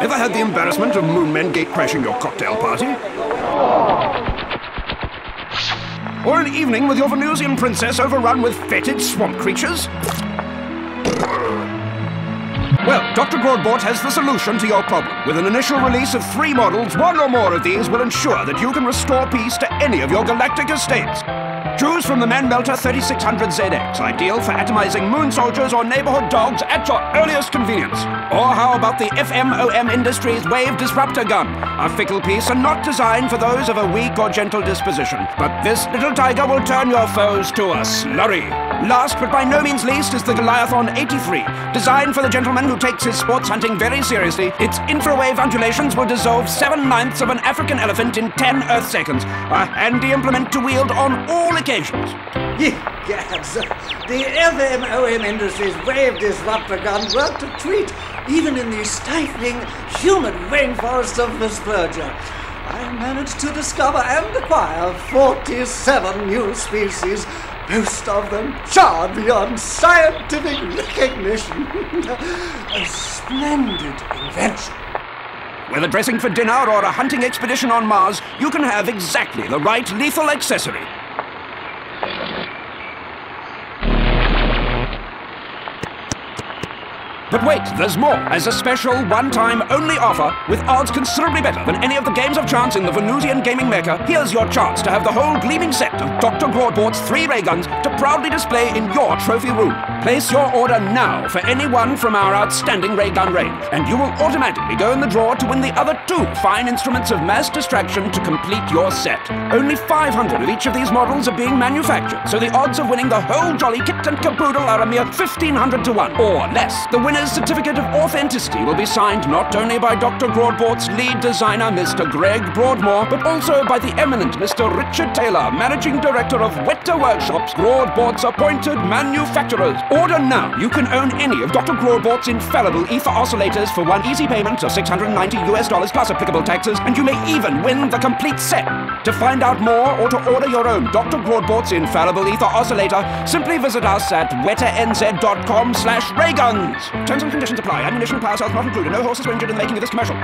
Ever had the embarrassment of moonmen gate crashing your cocktail party? Or an evening with your Venusian princess overrun with fetid swamp creatures? Well, Dr. Grordbort has the solution to your problem. With an initial release of three models, one or more of these will ensure that you can restore peace to any of your galactic estates. Choose from the Man-Melter 3600ZX, ideal for atomizing moon soldiers or neighborhood dogs at your earliest convenience. Or how about the FMOM Industries Wave Disruptor Gun, a fickle piece and not designed for those of a weak or gentle disposition. But this little tiger will turn your foes to a slurry. Last but by no means least is the Goliathon 83. Designed for the gentleman who takes his sports hunting very seriously, its infrawave undulations will dissolve seven ninths of an African elephant in 10 Earth seconds. A handy implement to wield on all occasions. Yes, the FMOM Industries Wave Disruptor Gun worked a treat, even in the stifling, humid rainforests of Vespergia. I managed to discover and acquire 47 new species most of them charred beyond scientific recognition. a splendid invention. Whether dressing for dinner or a hunting expedition on Mars, you can have exactly the right lethal accessory. But wait, there's more. As a special, one-time, only offer, with odds considerably better than any of the games of chance in the Venusian gaming maker, here's your chance to have the whole gleaming set of Dr. Grordbort's three ray guns to proudly display in your trophy room. Place your order now for any one from our outstanding ray gun range, and you will automatically go in the draw to win the other two fine instruments of mass distraction to complete your set. Only 500 of each of these models are being manufactured, so the odds of winning the whole jolly kit and caboodle are a mere 1500 to 1, or less. The winner winner's certificate of authenticity will be signed not only by Dr. Grordbort's lead designer, Mr. Greg Broadmore, but also by the eminent Mr. Richard Taylor, managing director of Weta Workshops, Grordbort's appointed manufacturers. Order now. You can own any of Dr. Grordbort's infallible ether oscillators for one easy payment of 690 US dollars plus applicable taxes, and you may even win the complete set. To find out more or to order your own Dr. Grordbort's infallible ether oscillator, simply visit us at wetanz.com slash rayguns. Terms and conditions apply. Ammunition power cells not included. No horses were injured in the making of this commercial.